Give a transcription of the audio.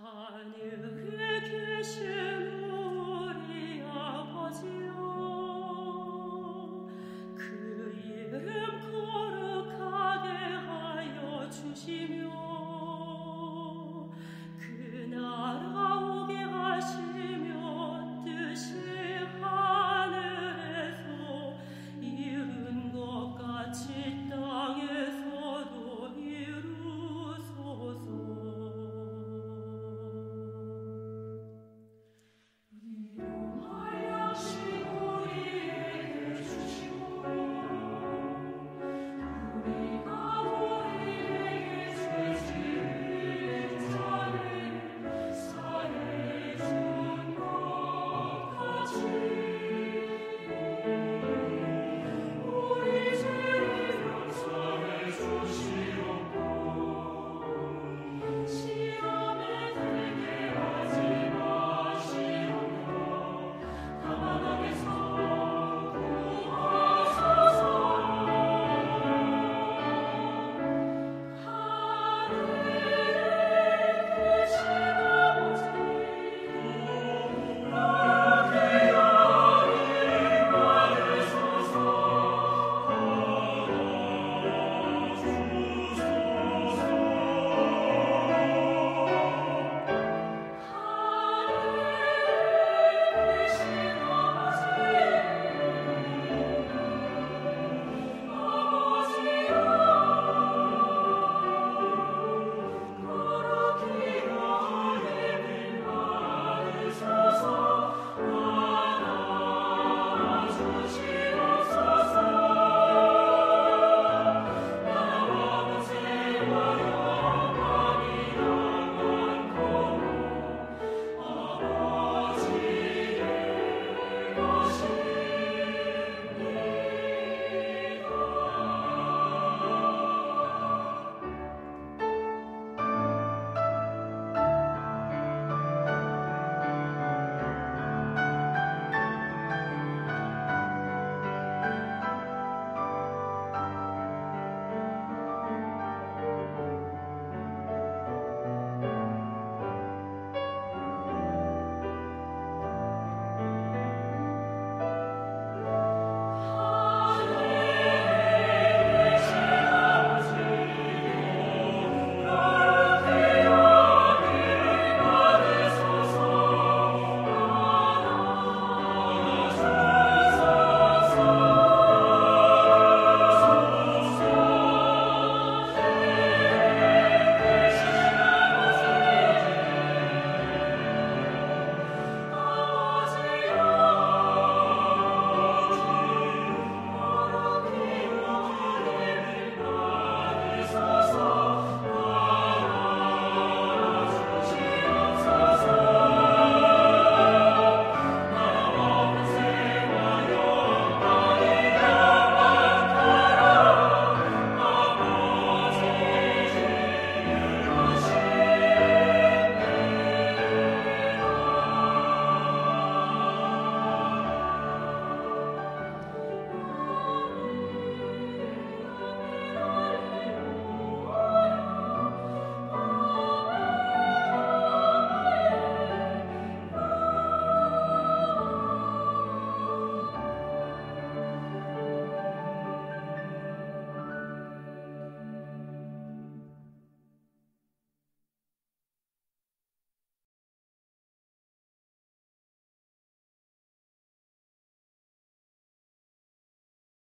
Panie,